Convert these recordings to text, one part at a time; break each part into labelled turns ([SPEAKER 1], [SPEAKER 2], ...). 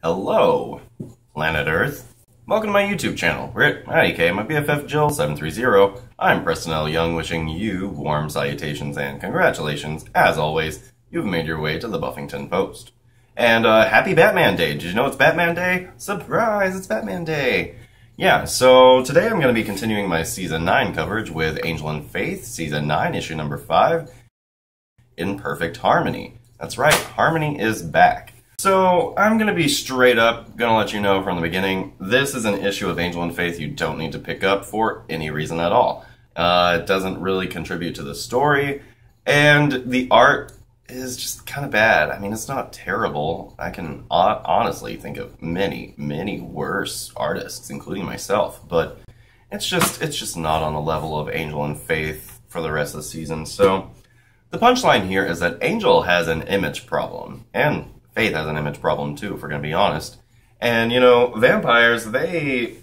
[SPEAKER 1] Hello, planet Earth. Welcome to my YouTube channel. We're at my BFF Jill 730. I'm Preston L. Young, wishing you warm salutations and congratulations. As always, you've made your way to the Buffyngton Post. And uh, happy Batman Day. Did you know it's Batman Day? Surprise, it's Batman Day. Yeah, so today I'm going to be continuing my Season 9 coverage with Angel and Faith, Season 9, Issue number 5, In Perfect Harmony. That's right, Harmony is back. So, I'm gonna be straight up, gonna let you know from the beginning, this is an issue of Angel and Faith you don't need to pick up for any reason at all. Uh, it doesn't really contribute to the story, and the art is just kind of bad. I mean, it's not terrible. I can honestly think of many, many worse artists, including myself, but it's just, it's just not on the level of Angel and Faith for the rest of the season. So, the punchline here is that Angel has an image problem, and Faith has an image problem too, if we're going to be honest. And, you know, vampires, they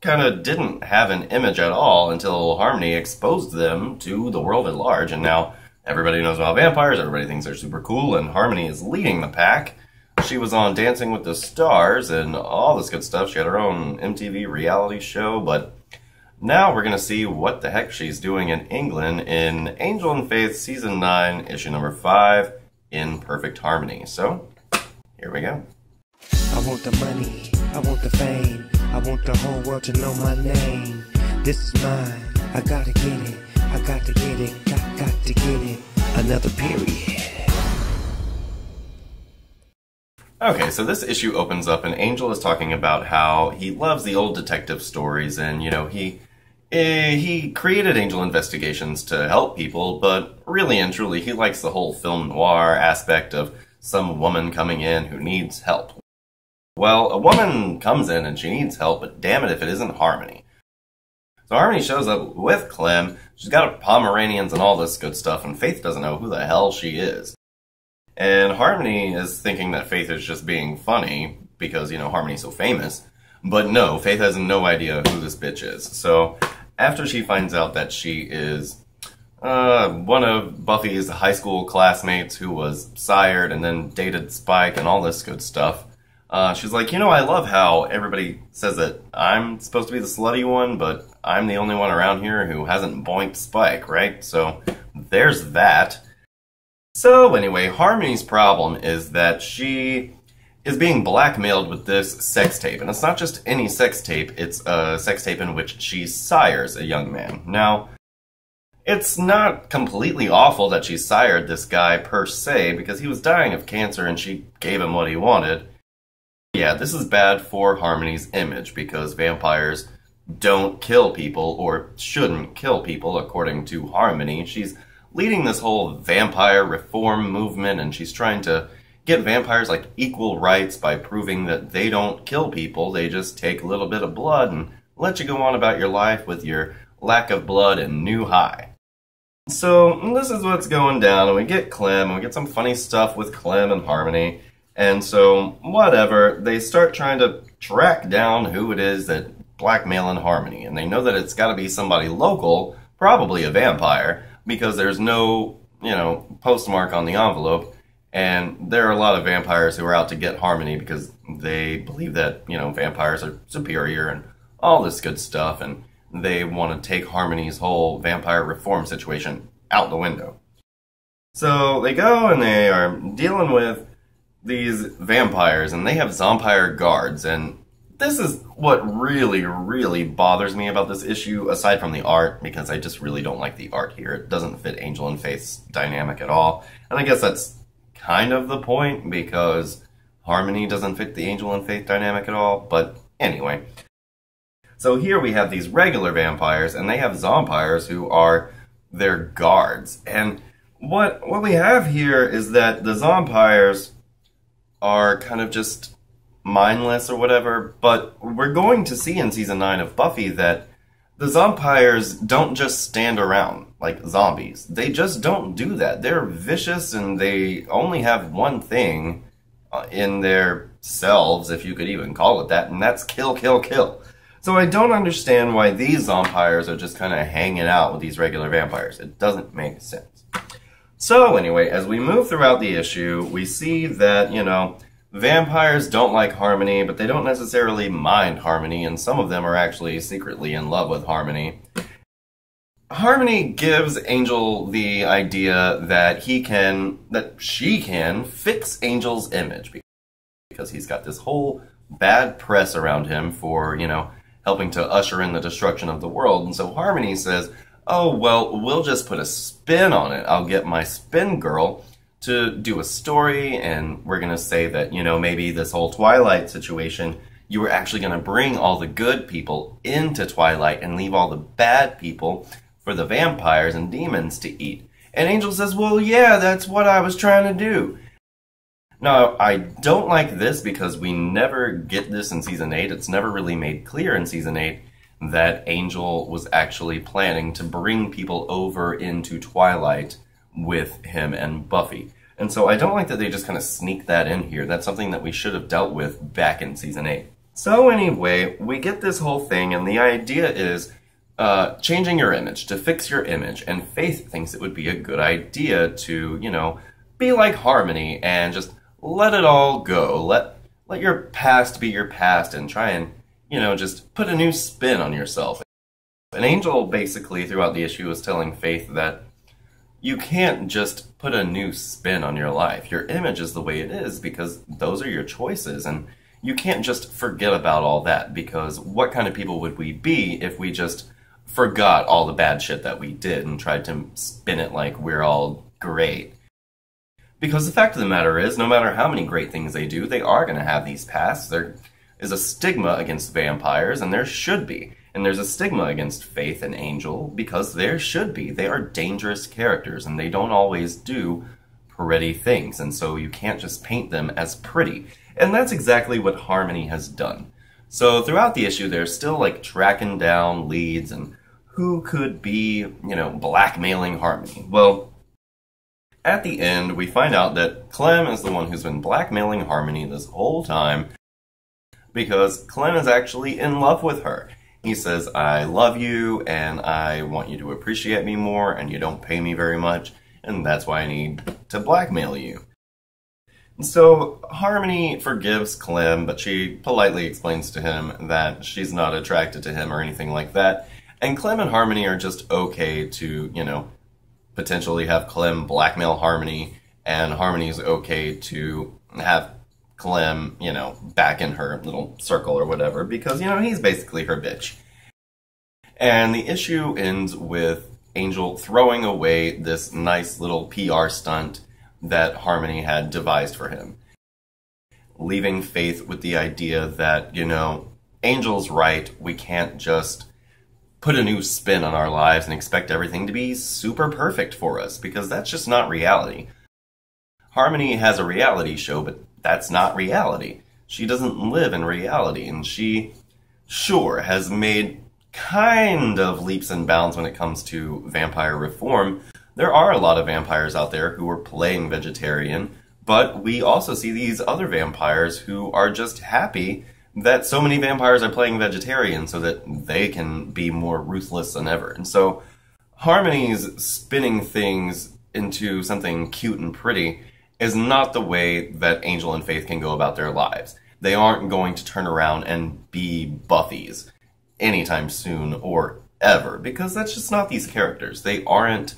[SPEAKER 1] kind of didn't have an image at all until Harmony exposed them to the world at large. And now everybody knows about vampires, everybody thinks they're super cool, and Harmony is leading the pack. She was on Dancing with the Stars and all this good stuff. She had her own MTV reality show, but now we're going to see what the heck she's doing in England in Angel and Faith Season 9, Issue number 5, in Perfect Harmony. So, here we go. I want the money, I want the fame, I want the whole world to know my name. This is mine, I gotta get it, I got to get it, got, got to get it. Another period. Okay, so this issue opens up and Angel is talking about how he loves the old detective stories and, you know, he eh, he created Angel Investigations to help people, but really and truly he likes the whole film noir aspect of some woman coming in who needs help. Well, a woman comes in and she needs help, but damn it if it isn't Harmony. So Harmony shows up with Clem. She's got Pomeranians and all this good stuff, and Faith doesn't know who the hell she is. And Harmony is thinking that Faith is just being funny because, you know, Harmony's so famous. But no, Faith has no idea who this bitch is. So after she finds out that she is uh, one of Buffy's high school classmates who was sired and then dated Spike and all this good stuff. Uh, she's like, you know, I love how everybody says that I'm supposed to be the slutty one, but I'm the only one around here who hasn't boinked Spike, right? So there's that. So anyway, Harmony's problem is that she is being blackmailed with this sex tape. And it's not just any sex tape, it's a sex tape in which she sires a young man. Now, it's not completely awful that she sired this guy per se, because he was dying of cancer and she gave him what he wanted. Yeah, this is bad for Harmony's image, because vampires don't kill people, or shouldn't kill people, according to Harmony. She's leading this whole vampire reform movement, and she's trying to get vampires like equal rights by proving that they don't kill people, they just take a little bit of blood and let you go on about your life with your lack of blood and new high. So this is what's going down, and we get Clem, and we get some funny stuff with Clem and Harmony. And so, whatever, they start trying to track down who it is that blackmailing Harmony. And they know that it's got to be somebody local, probably a vampire, because there's no, you know, postmark on the envelope. And there are a lot of vampires who are out to get Harmony because they believe that, you know, vampires are superior and all this good stuff. And they want to take Harmony's whole vampire reform situation out the window. So they go and they are dealing with these vampires, and they have zompire guards, and this is what really, really bothers me about this issue, aside from the art, because I just really don't like the art here. It doesn't fit Angel and Faith's dynamic at all. And I guess that's kind of the point, because Harmony doesn't fit the Angel and Faith dynamic at all. But anyway, so here we have these regular vampires, and they have zompires who are their guards. And what what we have here is that the zompires are kind of just mindless or whatever, but we're going to see in season 9 of Buffy that the zompires don't just stand around like zombies. They just don't do that. They're vicious and they only have one thing uh, in their selves, if you could even call it that, and that's kill, kill, kill. So I don't understand why these vampires are just kind of hanging out with these regular vampires. It doesn't make sense. So anyway, as we move throughout the issue, we see that, you know, vampires don't like Harmony, but they don't necessarily mind Harmony, and some of them are actually secretly in love with Harmony. Harmony gives Angel the idea that he can, that she can fix Angel's image because he's got this whole bad press around him for, you know, helping to usher in the destruction of the world. And so Harmony says, oh, well, we'll just put a spin on it. I'll get my spin girl to do a story, and we're going to say that, you know, maybe this whole Twilight situation, you were actually going to bring all the good people into Twilight and leave all the bad people for the vampires and demons to eat. And Angel says, well, yeah, that's what I was trying to do. Now, I don't like this because we never get this in season 8. It's never really made clear in season 8 that Angel was actually planning to bring people over into Twilight with him and Buffy. And so I don't like that they just kind of sneak that in here. That's something that we should have dealt with back in season 8. So anyway, we get this whole thing, and the idea is uh, changing your image, to fix your image. And Faith thinks it would be a good idea to, you know, be like Harmony and just let it all go. Let let your past be your past and try and, you know, just put a new spin on yourself. An angel basically throughout the issue was telling Faith that you can't just put a new spin on your life. Your image is the way it is because those are your choices and you can't just forget about all that because what kind of people would we be if we just forgot all the bad shit that we did and tried to spin it like we're all great? Because the fact of the matter is, no matter how many great things they do, they are going to have these pasts. There is a stigma against vampires, and there should be. And there's a stigma against Faith and Angel because there should be. They are dangerous characters, and they don't always do pretty things, and so you can't just paint them as pretty. And that's exactly what Harmony has done. So throughout the issue, they're still like tracking down leads and who could be, you know, blackmailing Harmony. Well, at the end, we find out that Clem is the one who's been blackmailing Harmony this whole time because Clem is actually in love with her. He says, I love you and I want you to appreciate me more and you don't pay me very much and that's why I need to blackmail you. So Harmony forgives Clem, but she politely explains to him that she's not attracted to him or anything like that. And Clem and Harmony are just okay to, you know, potentially have Clem blackmail Harmony, and Harmony's okay to have Clem, you know, back in her little circle or whatever, because, you know, he's basically her bitch. And the issue ends with Angel throwing away this nice little PR stunt that Harmony had devised for him. Leaving Faith with the idea that, you know, Angel's right, we can't just put a new spin on our lives and expect everything to be super perfect for us because that's just not reality. Harmony has a reality show, but that's not reality. She doesn't live in reality, and she, sure, has made kind of leaps and bounds when it comes to vampire reform. There are a lot of vampires out there who are playing vegetarian, but we also see these other vampires who are just happy that so many vampires are playing vegetarian so that they can be more ruthless than ever. And so Harmony's spinning things into something cute and pretty is not the way that Angel and Faith can go about their lives. They aren't going to turn around and be Buffy's anytime soon or ever because that's just not these characters. They aren't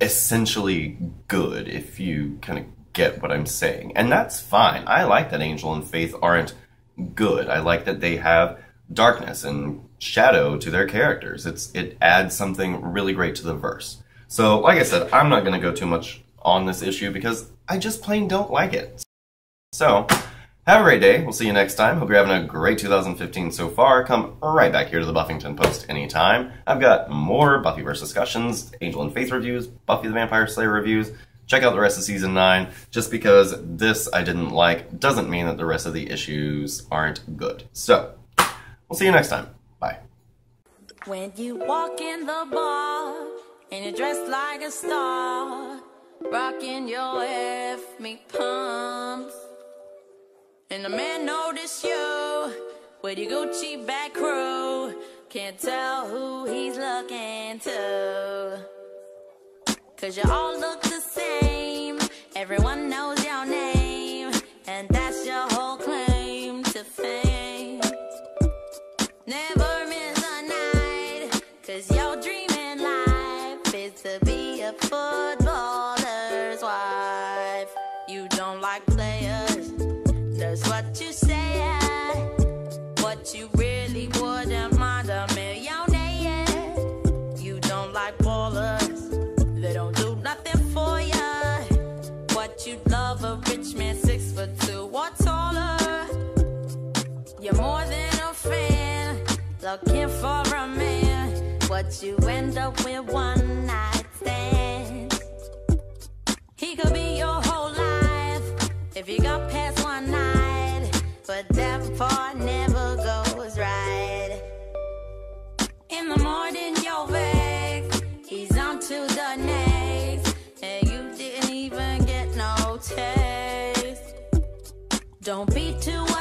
[SPEAKER 1] essentially good if you kind of get what I'm saying. And that's fine. I like that Angel and Faith aren't good. I like that they have darkness and shadow to their characters. It's it adds something really great to the verse. So, like I said, I'm not going to go too much on this issue because I just plain don't like it. So, have a great day. We'll see you next time. Hope you're having a great 2015 so far. Come right back here to the Buffyngton Post anytime. I've got more Buffyverse discussions, Angel and Faith reviews, Buffy the Vampire Slayer reviews, check out the rest of season 9. Just because this I didn't like doesn't mean that the rest of the issues aren't good. So, we'll see you next time. Bye. When you walk in the bar and you're dressed like a star, rocking your F me pumps, and the man notice you with your Gucci back crew, can't tell who he's looking to. Cause you all look. Everyone knows your name,
[SPEAKER 2] and that's your whole claim to fame. Never miss a night, cause your dream in life is to be a footballer's wife. You don't like players, that's what you say, what you really wouldn't. Love a rich man, six foot two or taller. You're more than a fan, looking for a man. What you end up with one night stand. He could be your whole life if you got past one night, but that part never Don't be too